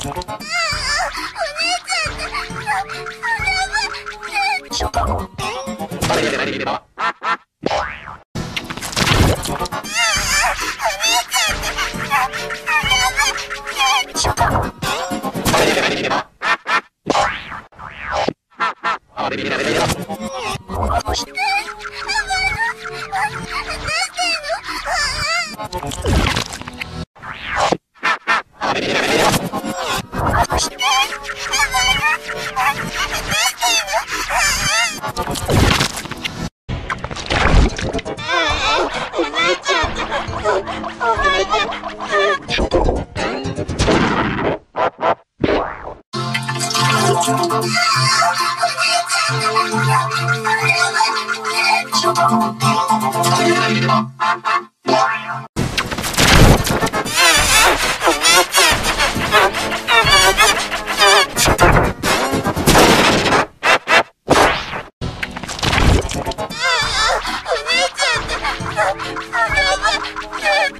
ちゃん。っ、そ、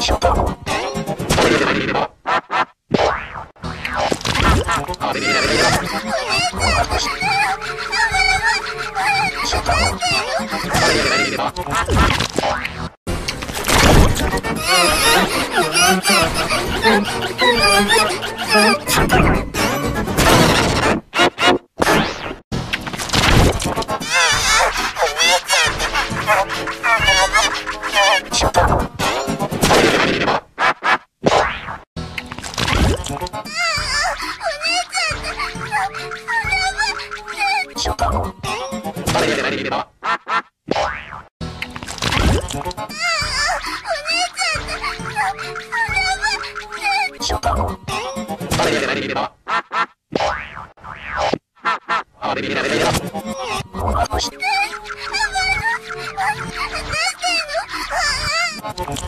Shut up. Oh, my God. しようかな。Thank you.